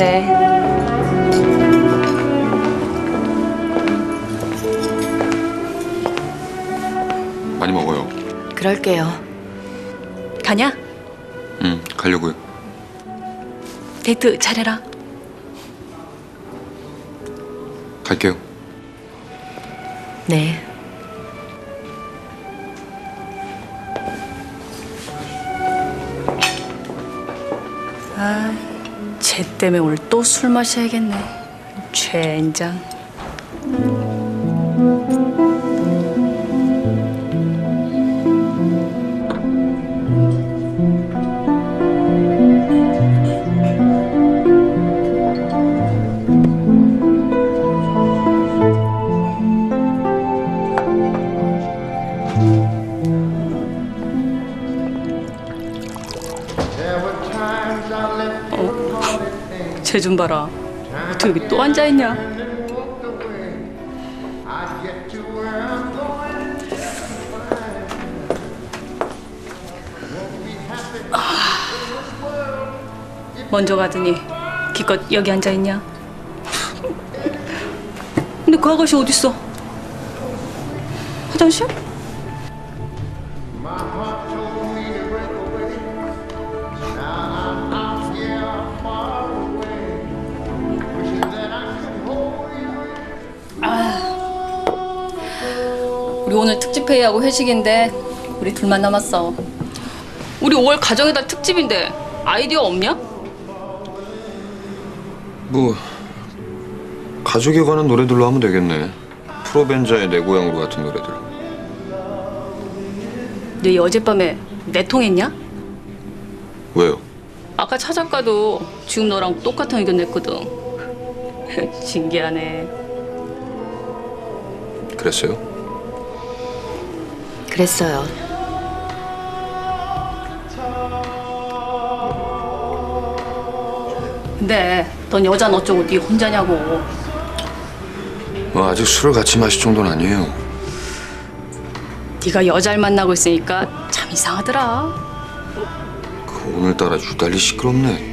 네. 많이 먹어요. 그럴게요. 가냐? 응, 가려고요. 데이트 잘해라. 갈게요. 네. 아, 쟤 때문에 오늘 또 술 마셔야겠네. 최인장. 쟤 좀 봐라. 어떻게 여기 또 앉아 있냐? 먼저 가더니 기껏 여기 앉아 있냐? 근데 그 아가씨 어디 있어? 화장실? 우리 오늘 특집 회의하고 회식인데 우리 둘만 남았어. 우리 5월 가정의 달 특집인데 아이디어 없냐? 뭐 가족에 관한 노래들로 하면 되겠네. 프로벤자의 내 고향으로 같은 노래들. 너 어젯밤에 내통했냐? 왜요? 아까 차 작가도 지금 너랑 똑같은 의견 냈거든. 신기하네. 그랬어요? 그랬어요. 근데 넌 여자는 어쩌고 네 혼자냐고. 뭐 아직 술을 같이 마실 정도는 아니에요. 네가 여자를 만나고 있으니까 참 이상하더라. 그 오늘따라 유달리 시끄럽네.